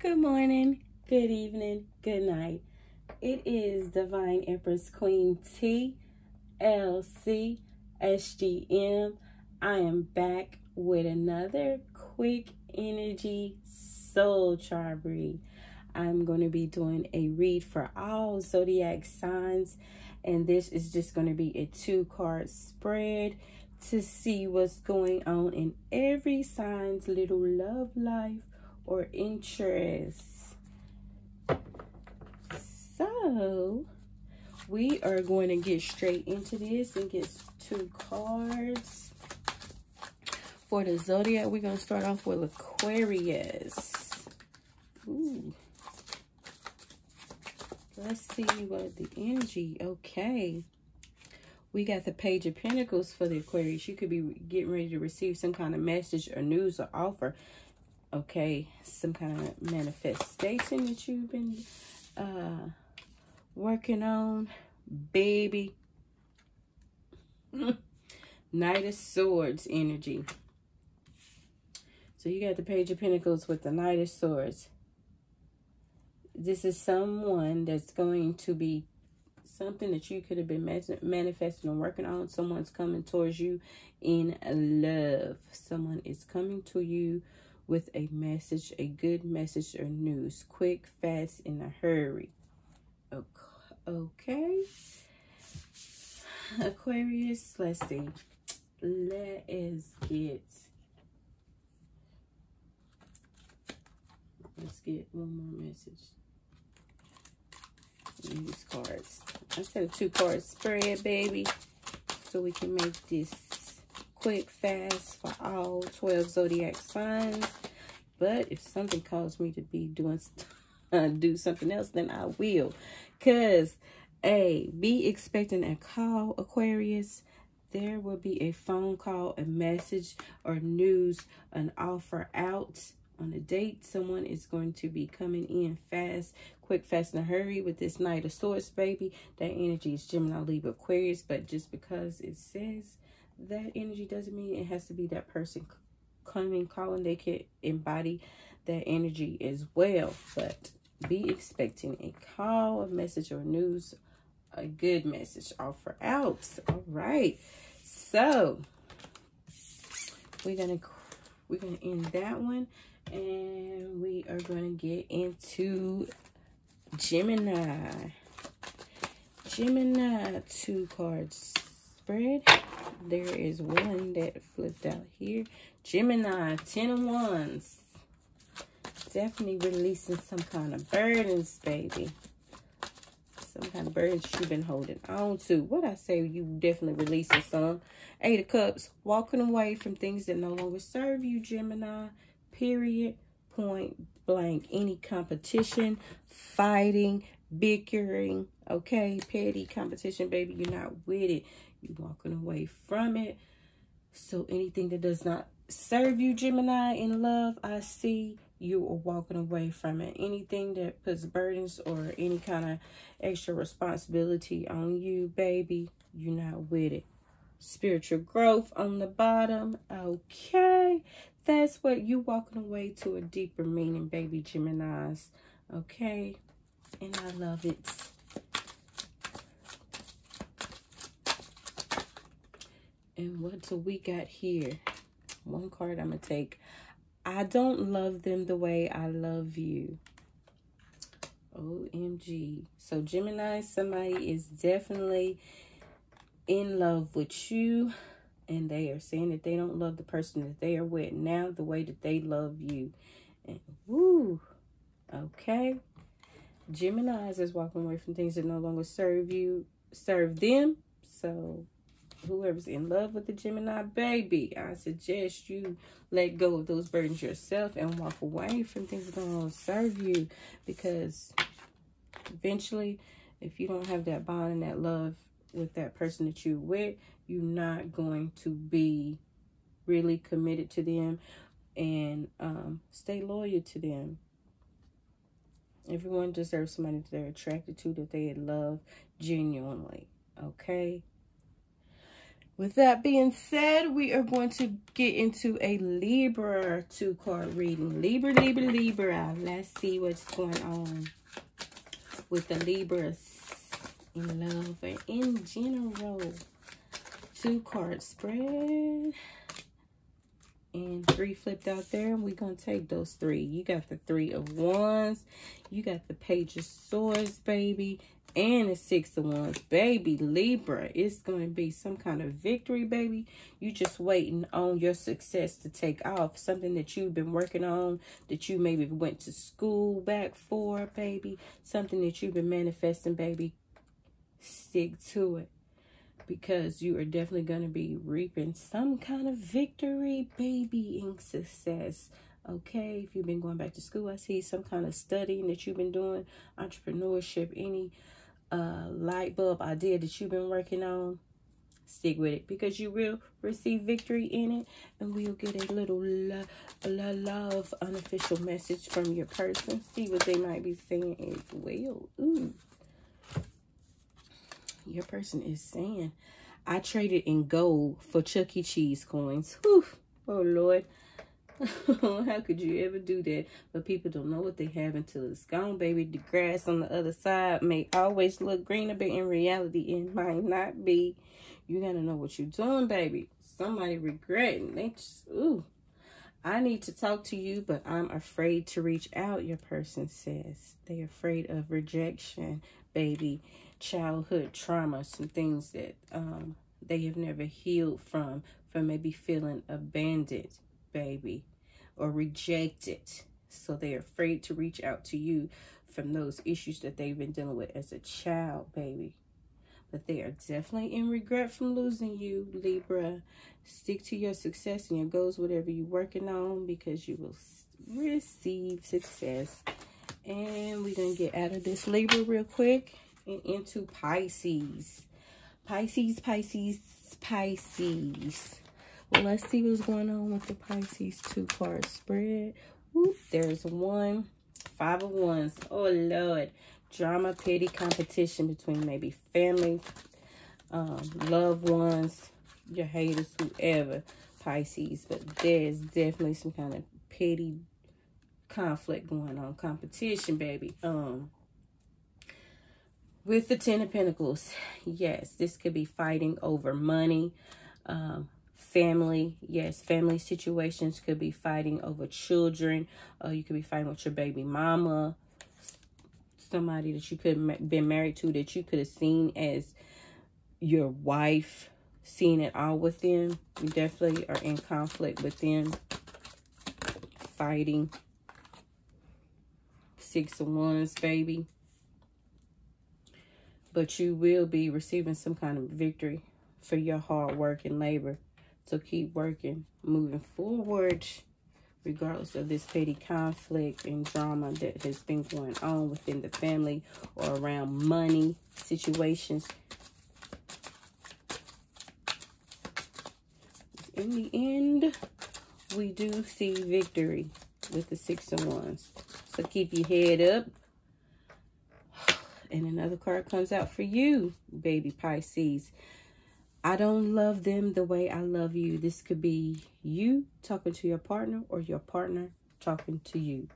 Good morning, good evening, good night. It is Divine Empress Queen T L C S G M. I am back with another quick energy soul chart read. I'm going to be doing a read for all zodiac signs, and this is just going to be a two card spread to see what's going on in every sign's little love life or interests. So, we are going to get straight into this and get two cards. For the zodiac, we're going to start off with Aquarius. Ooh. Let's see what the energy, okay. We got the Page of Pentacles for the Aquarius. You could be getting ready to receive some kind of message or news or offer okay, some kind of manifestation that you've been uh, working on, baby. Knight of Swords energy. So you got the Page of Pentacles with the Knight of Swords. This is someone that's going to be something that you could have been manifesting and working on. Someone's coming towards you in love. Someone is coming to you with a message, a good message or news. Quick, fast, in a hurry. Okay. Aquarius, let's see. Let us get let's get one more message. These cards. I said a two card spread, baby. So we can make this quick, fast for all 12 zodiac signs. But if something calls me to be doing do something else, then I will. Because, A, be expecting a call, Aquarius. There will be a phone call, a message, or news, an offer out on a date. Someone is going to be coming in fast, quick, fast, in a hurry with this Knight of Swords, baby. That energy is Gemini, Libra, Aquarius. But just because it says that energy doesn't mean it has to be that person coming, calling. They could embody that energy as well. But be expecting a call, a message, or news, a good message offer out. All right. So we're gonna we're gonna end that one, and we are gonna get into Gemini. Gemini two cards spread. There is one that flipped out here. Gemini, 10 of Wands. Definitely releasing some kind of burdens, baby. Some kind of burdens you've been holding on to. What I say, you definitely releasing some. Eight of Cups, walking away from things that no longer serve you, Gemini. Period. Point blank. Any competition, fighting, bickering, okay? Petty competition, baby. You're not with it. You're walking away from it. So anything that does not serve you, Gemini, in love, I see you are walking away from it. Anything that puts burdens or any kind of extra responsibility on you, baby, you're not with it. Spiritual growth on the bottom. Okay. That's what you walking away to a deeper meaning, baby Geminis. Okay. And I love it. And what do we got here? One card I'm going to take. I don't love them the way I love you. OMG. So Gemini, somebody is definitely in love with you. And they are saying that they don't love the person that they are with now the way that they love you. And woo. Okay. Geminis is walking away from things that no longer serve you, serve them. So whoever's in love with the Gemini baby, I suggest you let go of those burdens yourself and walk away from things that don't serve you because eventually if you don't have that bond and that love with that person that you're with, you're not going to be really committed to them and um, stay loyal to them. Everyone deserves somebody that they're attracted to, that they love genuinely. Okay? With that being said, we are going to get into a Libra two card reading. Libra, Libra, Libra. Let's see what's going on with the Libras in love and in general. Two card spread. And three flipped out there. And we're going to take those three. You got the three of wands. You got the page of swords, baby and the six of wands baby libra it's going to be some kind of victory baby. You just waiting on your success to take off. Something that you've been working on that you maybe went to school back for baby. Something that you've been manifesting baby. Stick to it. Because you are definitely going to be reaping some kind of victory baby and success. Okay if you've been going back to school i see some kind of studying that you've been doing entrepreneurship any uh, light bulb idea that you've been working on, stick with it because you will receive victory in it and we'll get a little lo lo love unofficial message from your person. See what they might be saying as well. Ooh. Your person is saying, I traded in gold for Chuck E. Cheese coins. Whew. Oh, Lord. How could you ever do that? But people don't know what they have until it's gone, baby. The grass on the other side may always look greener, but in reality, it might not be. You gotta know what you're doing, baby. Somebody regretting. They just, ooh. I need to talk to you, but I'm afraid to reach out, your person says. They're afraid of rejection, baby. Childhood trauma, some things that um, they have never healed from, from maybe feeling abandoned baby, or rejected. So they're afraid to reach out to you from those issues that they've been dealing with as a child, baby. But they are definitely in regret from losing you, Libra. Stick to your success and your goals, whatever you're working on, because you will receive success. And we're going to get out of this Libra real quick and into Pisces. Pisces, Pisces, Pisces. Well, let's see what's going on with the Pisces two card spread. There's one, five of wands. Oh, Lord. Drama, petty competition between maybe family, um, loved ones, your haters, whoever, Pisces. But there's definitely some kind of petty conflict going on. Competition, baby. Um, with the Ten of Pentacles, yes, this could be fighting over money, um, family. Yes, family situations could be fighting over children. Uh, you could be fighting with your baby mama. Somebody that you could have been married to that you could have seen as your wife. Seeing it all with them. You definitely are in conflict with them. Fighting. Six of Wands baby. But you will be receiving some kind of victory for your hard work and labor. So keep working, moving forward, regardless of this petty conflict and drama that has been going on within the family or around money situations. In the end, we do see victory with the Six of Wands. So keep your head up. And another card comes out for you, baby Pisces. I don't love them the way I love you. This could be you talking to your partner or your partner talking to you.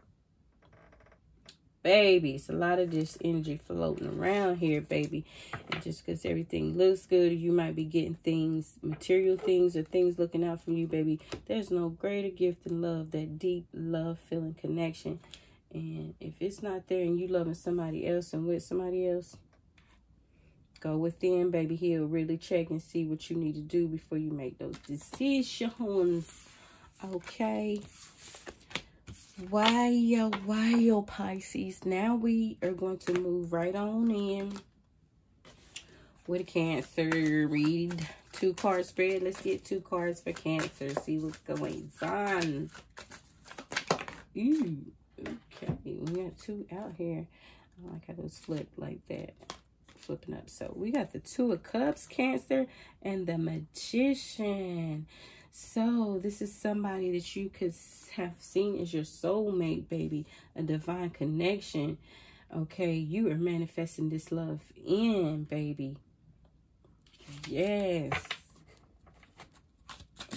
Baby, it's a lot of this energy floating around here, baby. And just because everything looks good, you might be getting things, material things or things looking out for you, baby. There's no greater gift than love, that deep love, feeling connection. And if it's not there and you loving somebody else and with somebody else, Go within, baby. He'll really check and see what you need to do before you make those decisions. Okay. Why, why, Pisces. Now we are going to move right on in with Cancer. Read two card spread. Let's get two cards for Cancer. See what's going on. Ooh, okay. We got two out here. I like how those flip like that flipping up. So we got the Two of Cups, Cancer, and the Magician. So this is somebody that you could have seen as your soulmate, baby. A divine connection. Okay, you are manifesting this love in, baby. Yes.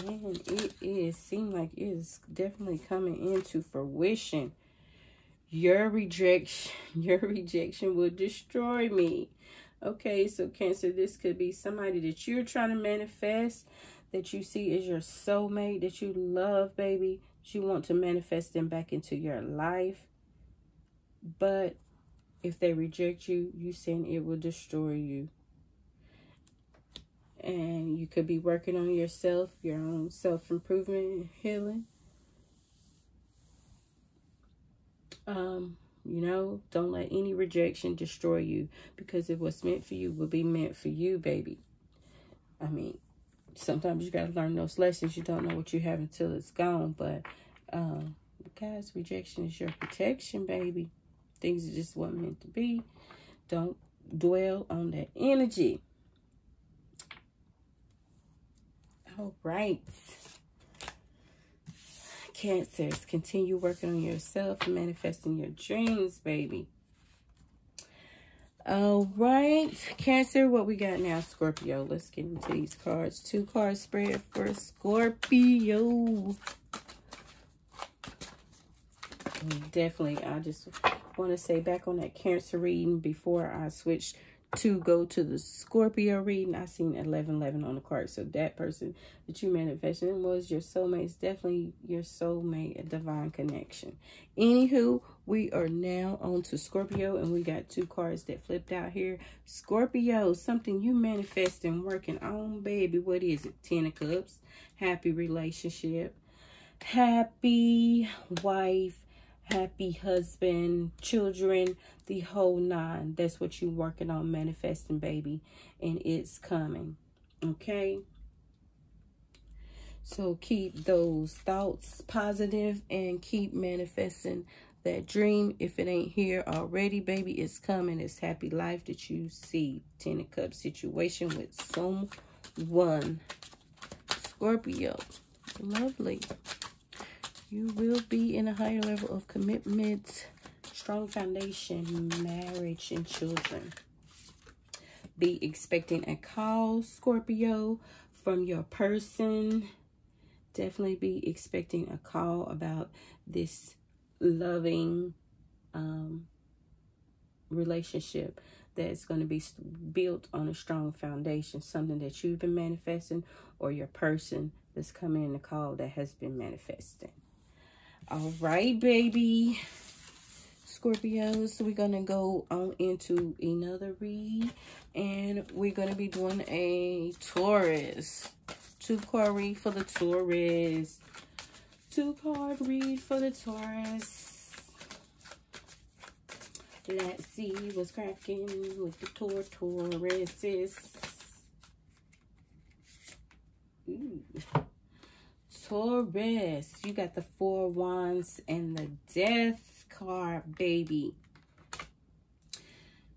And it is, seem like it is definitely coming into fruition. Your rejection, your rejection will destroy me. Okay, so Cancer, this could be somebody that you're trying to manifest, that you see as your soulmate, that you love, baby. You want to manifest them back into your life. But if they reject you, you saying it will destroy you. And you could be working on yourself, your own self-improvement healing. Um, you know, don't let any rejection destroy you because if what's meant for you will be meant for you, baby. I mean, sometimes you got to learn those lessons. You don't know what you have until it's gone. But, um, guys, rejection is your protection, baby. Things just weren't meant to be. Don't dwell on that energy. All right. Cancers, continue working on yourself, manifesting your dreams, baby. All right, Cancer, what we got now, Scorpio? Let's get into these cards. Two card spread for Scorpio. Definitely, I just want to say back on that Cancer reading before I switched to go to the Scorpio reading, I seen 1111 on the card. So that person that you manifested was your soulmate. It's definitely your soulmate, a divine connection. Anywho, we are now on to Scorpio and we got two cards that flipped out here. Scorpio, something you manifesting, working on, baby. What is it? Ten of Cups, happy relationship, happy wife, happy husband, children, the whole nine. That's what you're working on manifesting, baby. And it's coming. Okay? So keep those thoughts positive and keep manifesting that dream. If it ain't here already, baby, it's coming. It's happy life that you see. Ten of Cups situation with someone. Scorpio. Lovely. You will be in a higher level of commitment, strong foundation, marriage, and children. Be expecting a call, Scorpio, from your person. Definitely be expecting a call about this loving um, relationship that's going to be built on a strong foundation, something that you've been manifesting or your person that's coming in the call that has been manifesting. All right, baby. Scorpios, we're going to go on into another read. And we're going to be doing a Taurus. Two card read for the Taurus. Two card read for the Taurus. Let's see what's cracking with the Tor Tauruses. Ooh. Taurus, you got the Four Wands and the Death card, baby.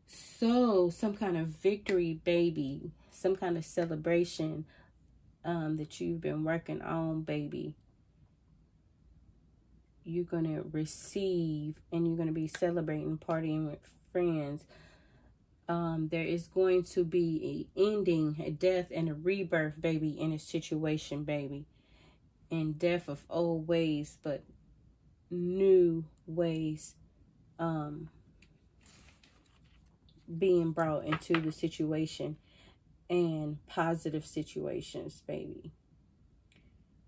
So, some kind of victory, baby. Some kind of celebration um, that you've been working on, baby. You're going to receive and you're going to be celebrating, partying with friends. Um, there is going to be a ending, a death, and a rebirth, baby, in a situation, baby and death of old ways, but new ways um, being brought into the situation and positive situations, baby.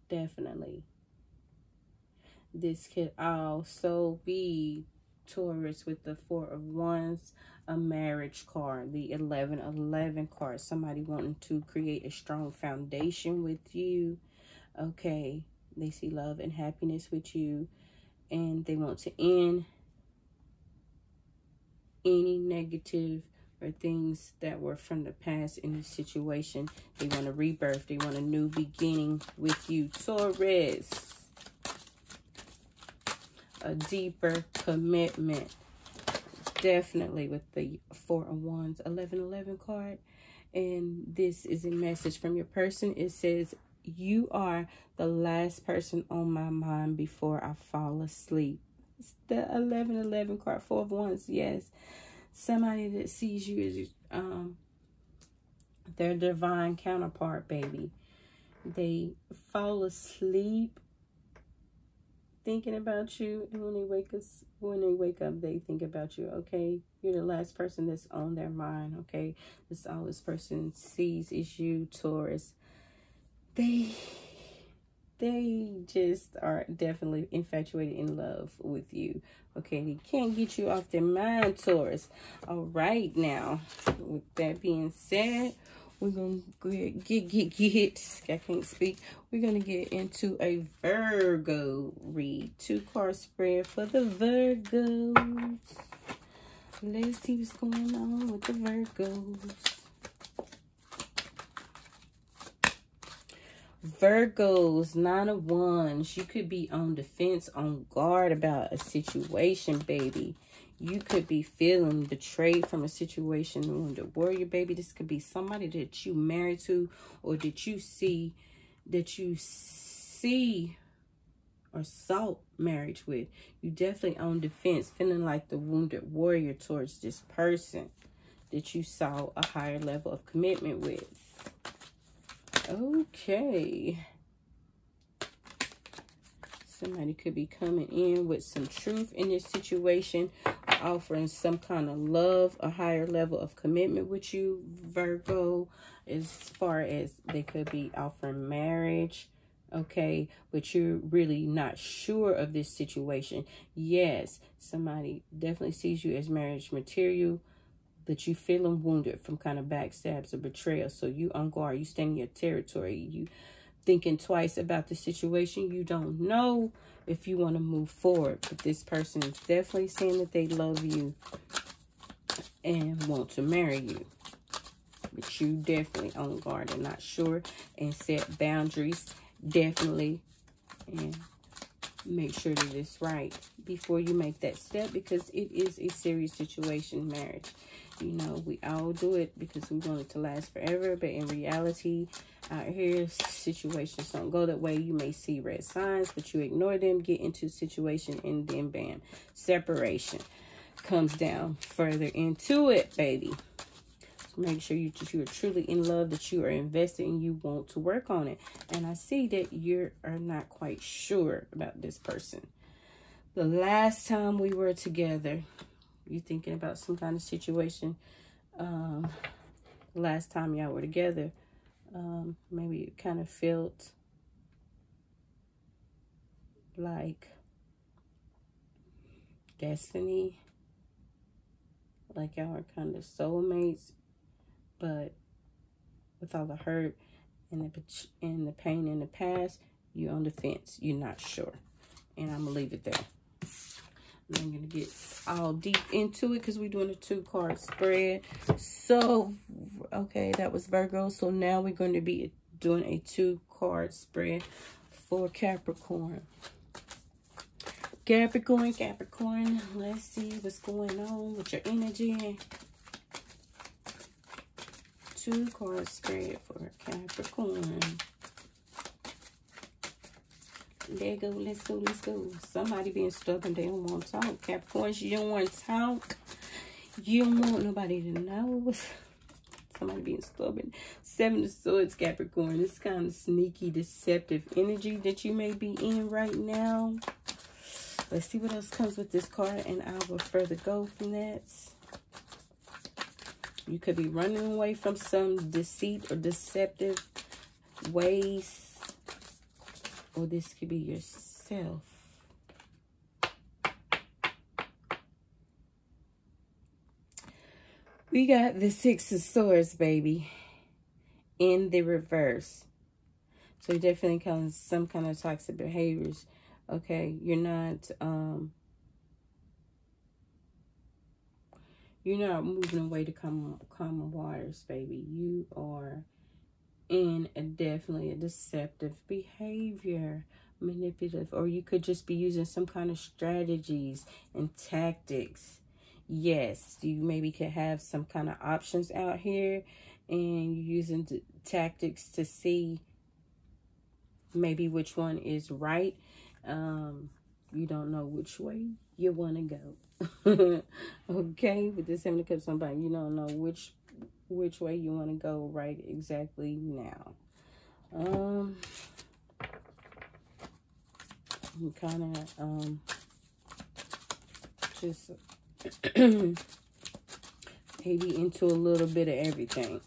Definitely. This could also be Taurus with the Four of Wands, a marriage card, the 1111 card. Somebody wanting to create a strong foundation with you okay they see love and happiness with you and they want to end any negative or things that were from the past in the situation. They want a rebirth. They want a new beginning with you. Taurus a deeper commitment. Definitely with the four of wands 1111 card. And this is a message from your person. It says you are the last person on my mind before I fall asleep. It's the 1111 card, four of wands, yes. Somebody that sees you as um, their divine counterpart, baby. they fall asleep thinking about you and when they wake us when they wake up they think about you okay you're the last person that's on their mind okay this all this person sees is you taurus they they just are definitely infatuated in love with you okay? They can't get you off their mind taurus. All right now with that being said we're gonna get get get get i can't speak. We're gonna get into a virgo read. Two card spread for the virgos. Let's see what's going on with the virgos Virgos, nine of wands. You could be on defense, on guard about a situation, baby. You could be feeling betrayed from a situation the warrior baby this could be somebody that you married to or that you see that you see or sought marriage with. You definitely on defense feeling like the wounded warrior towards this person that you saw a higher level of commitment with okay somebody could be coming in with some truth in this situation offering some kind of love, a higher level of commitment with you, Virgo, as far as they could be offering marriage, okay, but you're really not sure of this situation. Yes, somebody definitely sees you as marriage material, but you're feeling wounded from kind of backstabs or betrayal. So you on guard, you stay in your territory, you thinking twice about the situation. You don't know if you want to move forward. But this person is definitely saying that they love you and want to marry you. But you definitely on guard and not sure and set boundaries definitely and make sure that it's right before you make that step because it is a serious situation marriage you know we all do it because we want it to last forever. But in reality out here situations don't go that way. You may see red signs but you ignore them get into situation and then bam separation comes down further into it baby. So make sure you you are truly in love that you are invested and you want to work on it. And i see that you are not quite sure about this person. The last time we were together you thinking about some kind of situation um, last time y'all were together. Um, maybe you kind of felt like destiny, like y'all are kind of soulmates, but with all the hurt and the and the pain in the past, you're on the fence. You're not sure, and I'm gonna leave it there. I'm going to get all deep into it because we're doing a two-card spread. So, okay, that was Virgo. So now we're going to be doing a two-card spread for Capricorn. Capricorn, Capricorn, let's see what's going on with your energy. Two card spread for Capricorn. There go. Let's go. Let's go. Somebody being stubborn. They don't want to talk. Capricorns, you don't want to talk. You don't want nobody to know. Somebody being stubborn. Seven of Swords, Capricorn. This kind of sneaky, deceptive energy that you may be in right now. Let's see what else comes with this card, and I will further go from that. You could be running away from some deceit or deceptive ways or this could be yourself. We got the Six of Swords, baby, in the reverse. So you definitely kind some kind of toxic behaviors. Okay, you're not um you're not moving away to calm calm waters, baby. You are in a definitely a deceptive behavior manipulative or you could just be using some kind of strategies and tactics. Yes you maybe could have some kind of options out here and you're using tactics to see maybe which one is right. Um you don't know which way you want to go. Okay with this seven of cups on you don't know which which way you want to go right exactly now. Um, I'm kind of um just maybe into a little bit of everything.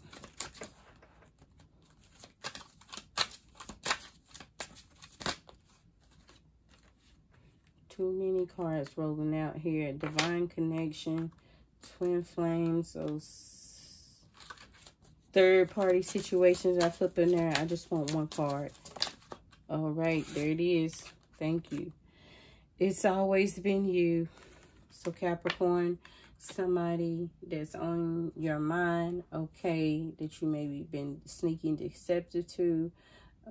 Too many cards rolling out here. Divine connection, twin flames, those third party situations I flip in there. I just want one card. All right, there it is. Thank you. It's always been you. So Capricorn, somebody that's on your mind, okay, that you maybe been sneaking deceptive to,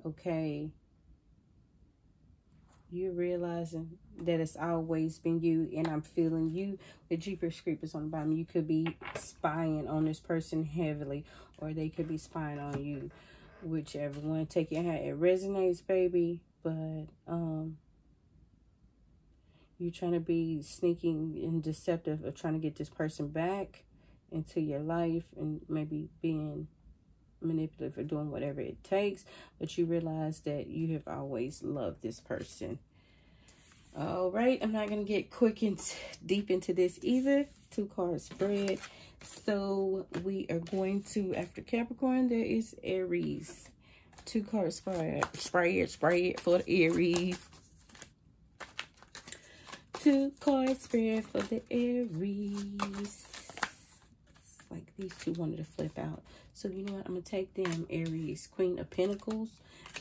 okay. You're realizing that it's always been you and I'm feeling you. The Jeepers Creepers on the bottom. You could be spying on this person heavily or they could be spying on you. Whichever one. Take your hat. It resonates, baby. But, um, you're trying to be sneaking and deceptive of trying to get this person back into your life and maybe being manipulative or doing whatever it takes but you realize that you have always loved this person. All right i'm not going to get quick and deep into this either. Two card spread. So we are going to after capricorn there is aries. Two card spread spread spread for the aries. Two card spread for the Aries. like these two wanted to flip out. So you know what? I'm going to take them, Aries. Queen of Pentacles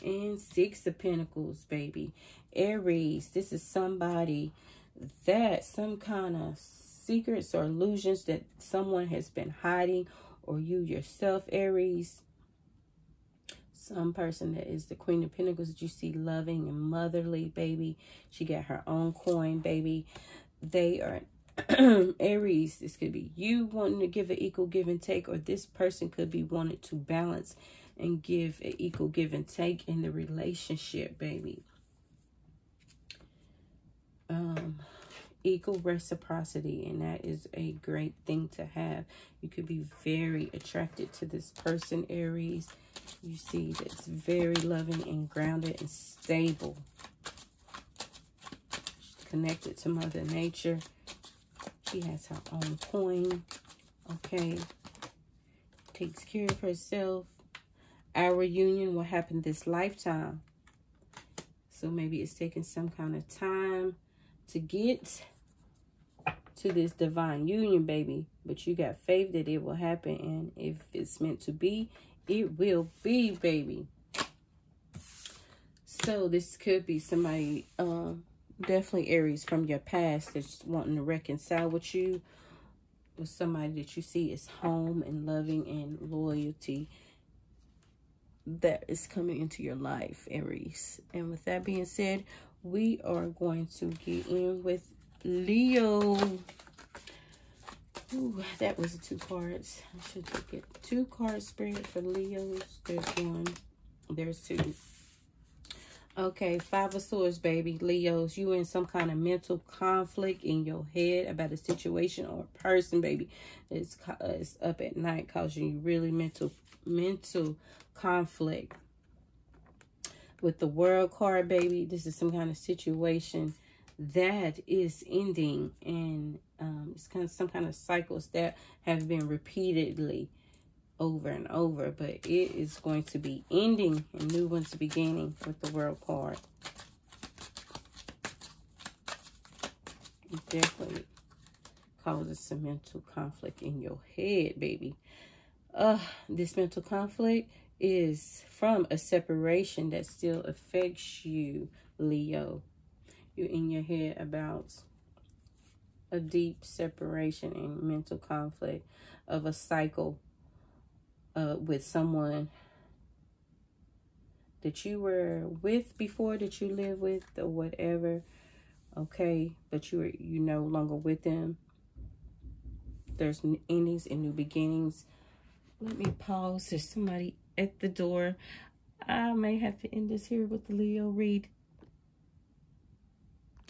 and Six of Pentacles, baby. Aries, this is somebody that some kind of secrets or illusions that someone has been hiding or you yourself, Aries some person that is the queen of pentacles that you see loving and motherly baby she got her own coin baby they are aries this could be you wanting to give an equal give and take or this person could be wanting to balance and give an equal give and take in the relationship baby. Um equal reciprocity and that is a great thing to have. You could be very attracted to this person aries. You see that's very loving and grounded and stable. She's connected to mother nature she has her own coin okay takes care of herself our union will happen this lifetime so maybe it's taking some kind of time to get to this divine union, baby. But you got faith that it will happen. And if it's meant to be, it will be, baby. So this could be somebody, um, definitely Aries from your past that's wanting to reconcile with you. With somebody that you see is home and loving and loyalty that is coming into your life, Aries. And with that being said, we are going to get in with Leo. Ooh, that was two cards. I should get two cards spread for Leos. There's one. There's two. Okay, Five of Swords, baby. Leos, you in some kind of mental conflict in your head about a situation or a person, baby. It's, uh, it's up at night causing you really mental mental conflict. With the World card, baby, this is some kind of situation that is ending and um, it's kind of some kind of cycles that have been repeatedly over and over but it is going to be ending and new ones beginning with the world card. It definitely causes some mental conflict in your head baby. Uh this mental conflict is from a separation that still affects you leo. You're in your head about a deep separation and mental conflict of a cycle uh, with someone that you were with before that you live with or whatever okay? But you are you no longer with them. There's endings and new beginnings. Let me pause. There's somebody at the door. I may have to end this here with the leo read